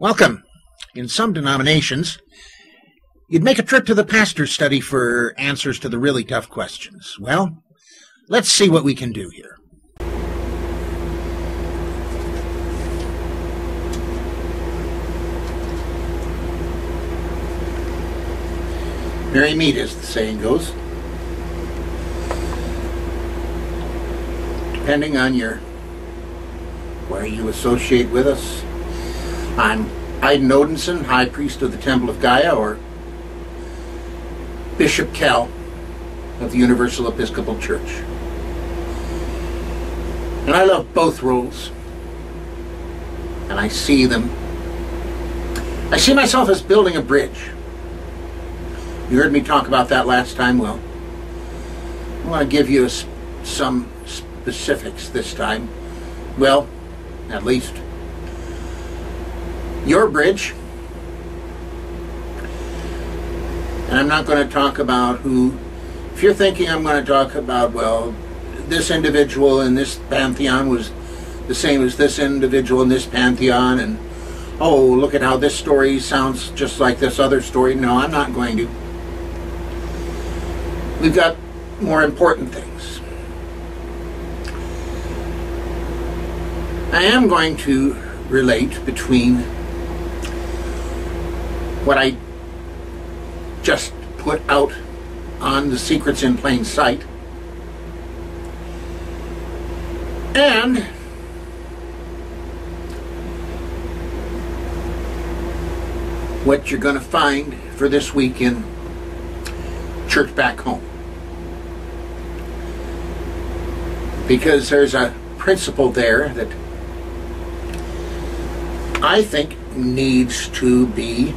Welcome. In some denominations, you'd make a trip to the pastor's study for answers to the really tough questions. Well, let's see what we can do here. Merry meet, as the saying goes. Depending on your where you associate with us, I'm Aidan Odinson, High Priest of the Temple of Gaia, or Bishop Cal of the Universal Episcopal Church. And I love both roles. And I see them. I see myself as building a bridge. You heard me talk about that last time. Well, I want to give you some specifics this time. Well, at least your bridge. And I'm not going to talk about who, if you're thinking I'm going to talk about, well, this individual in this pantheon was the same as this individual in this pantheon, and oh, look at how this story sounds just like this other story. No, I'm not going to. We've got more important things. I am going to relate between what I just put out on the Secrets in Plain Sight and what you're going to find for this week in Church Back Home. Because there's a principle there that I think needs to be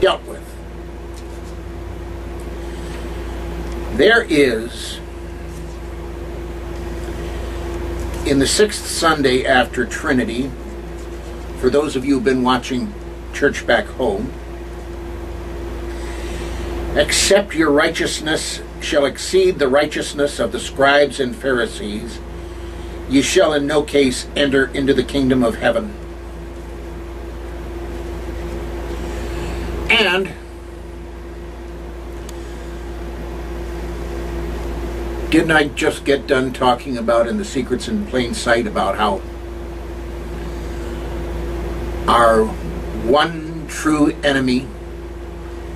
dealt with. There is, in the sixth Sunday after Trinity, for those of you who've been watching Church Back Home, except your righteousness shall exceed the righteousness of the scribes and Pharisees, ye shall in no case enter into the kingdom of heaven. And didn't I just get done talking about in the Secrets in Plain Sight about how our one true enemy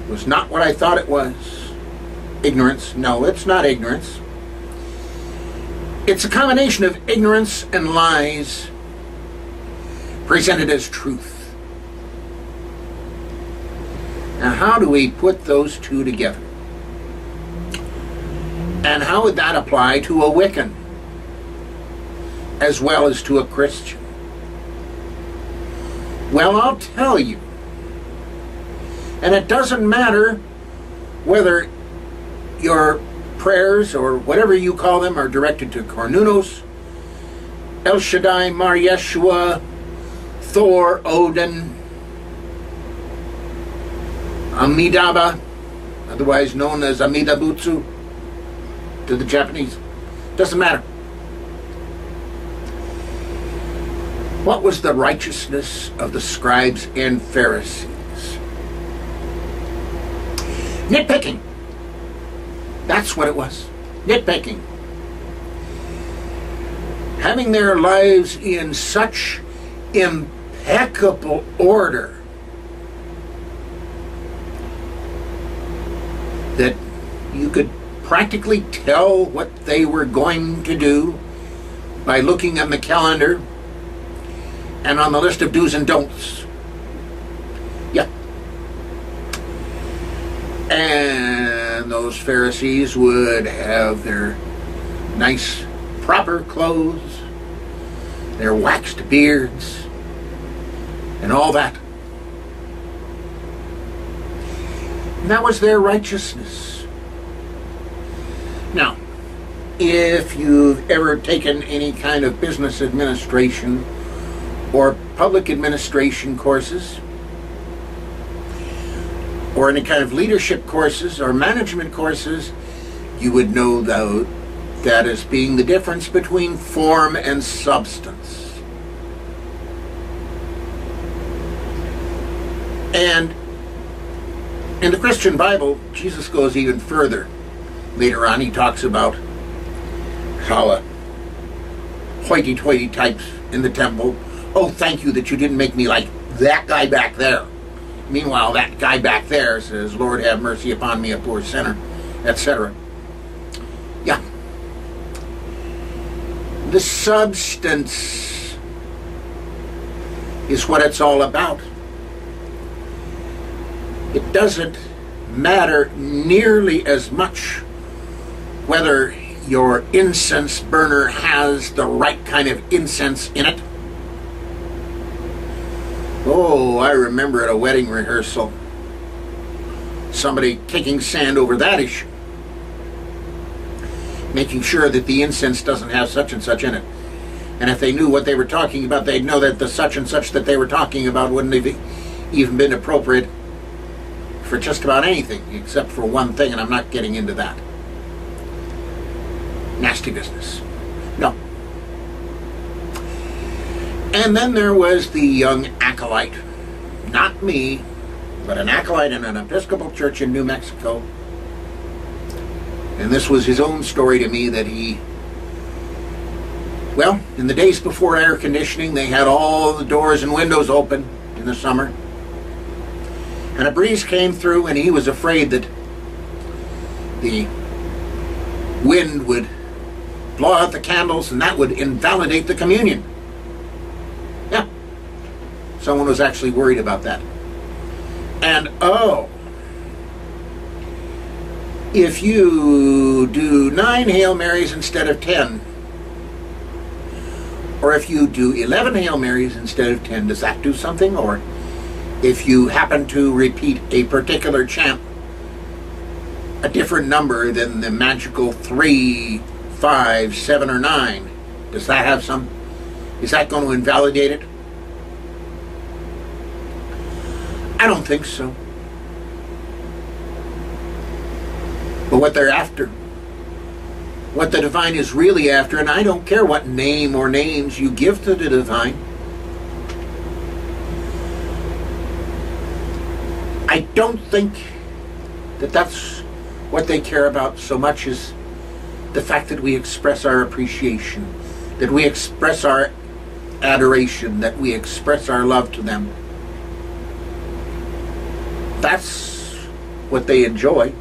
was not what I thought it was? Ignorance. No, it's not ignorance. It's a combination of ignorance and lies presented as truth. Now, how do we put those two together? And how would that apply to a Wiccan as well as to a Christian? Well, I'll tell you. And it doesn't matter whether your prayers or whatever you call them are directed to Cernunnos, El Shaddai, Mar Yeshua, Thor, Odin, Amitabha, otherwise known as Amida Butsu to the Japanese. Doesn't matter. What was the righteousness of the scribes and Pharisees? Nitpicking. That's what it was. Nitpicking. Having their lives in such impeccable order that you could practically tell what they were going to do by looking on the calendar and on the list of do's and don'ts. Yeah. And those Pharisees would have their nice, proper clothes, their waxed beards, and all that. And that was their righteousness. Now, if you've ever taken any kind of business administration or public administration courses, or any kind of leadership courses or management courses, you would know that as being the difference between form and substance. And in the Christian Bible, Jesus goes even further. Later on, he talks about how a hoity-toity types in the temple, oh, thank you that you didn't make me like that guy back there. Meanwhile, that guy back there says, Lord, have mercy upon me, a poor sinner, etc. Yeah. The substance is what it's all about. It doesn't matter nearly as much whether your incense burner has the right kind of incense in it. Oh, I remember at a wedding rehearsal somebody kicking sand over that issue. Making sure that the incense doesn't have such and such in it. And if they knew what they were talking about, they'd know that the such and such that they were talking about wouldn't have even been appropriate for just about anything, except for one thing, and I'm not getting into that. Nasty business. No. And then there was the young acolyte. Not me, but an acolyte in an Episcopal church in New Mexico. And this was his own story to me that he, well, in the days before air conditioning, they had all the doors and windows open in the summer. And a breeze came through, and he was afraid that the wind would blow out the candles and that would invalidate the communion. Yeah. Someone was actually worried about that. And oh, if you do nine Hail Marys instead of ten, or if you do 11 Hail Marys instead of 10, does that do something? Or if you happen to repeat a particular chant, a different number than the magical three, five, seven, or 9, does that have some? Is that going to invalidate it? I don't think so. But what they're after, what the divine is really after, and I don't care what name or names you give to the divine. I don't think that that's what they care about so much as the fact that we express our appreciation, that we express our adoration, that we express our love to them. That's what they enjoy.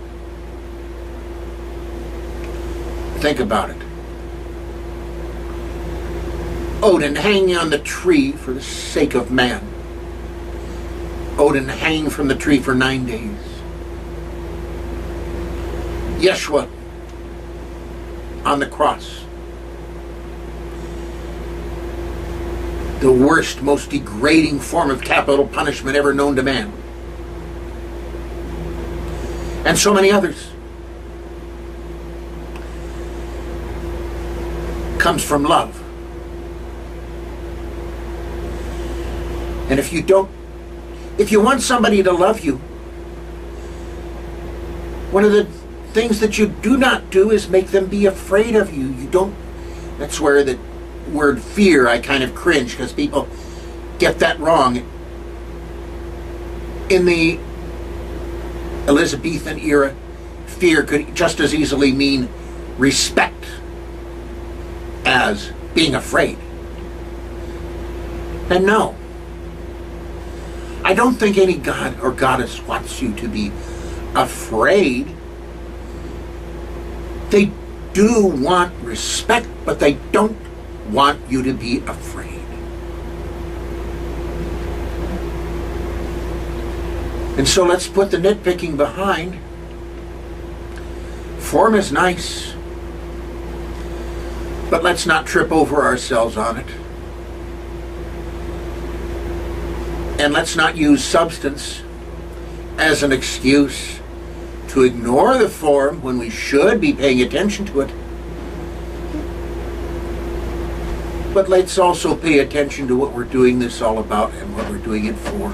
Think about it. Odin hanging on the tree for the sake of man. Odin hanging from the tree for nine days. Yeshua on the cross. The worst, most degrading form of capital punishment ever known to man and so many others. Comes from love. And if you don't, if you want somebody to love you, one of the things that you do not do is make them be afraid of you. You don't, that's where the word fear, I kind of cringe because people get that wrong. In the Elizabethan era, fear could just as easily mean respect as being afraid. And no, I don't think any god or goddess wants you to be afraid. They do want respect, but they don't want you to be afraid. And so let's put the nitpicking behind. Form is nice, but let's not trip over ourselves on it. And let's not use substance as an excuse to ignore the form when we should be paying attention to it. But let's also pay attention to what we're doing this all about and what we're doing it for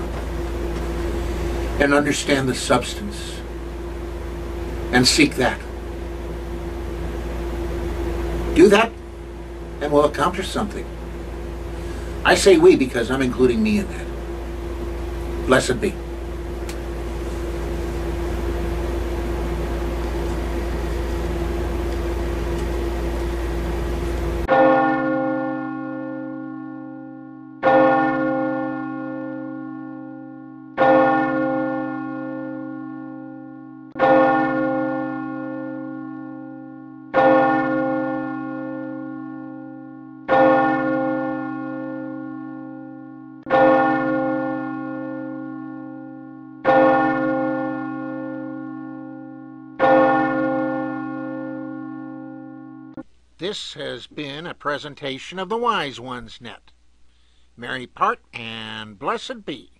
and understand the substance and seek that. Do that and we'll accomplish something. I say we because I'm including me in that. Blessed be. This has been a presentation of the Wise Ones Net. Merry part and blessed be.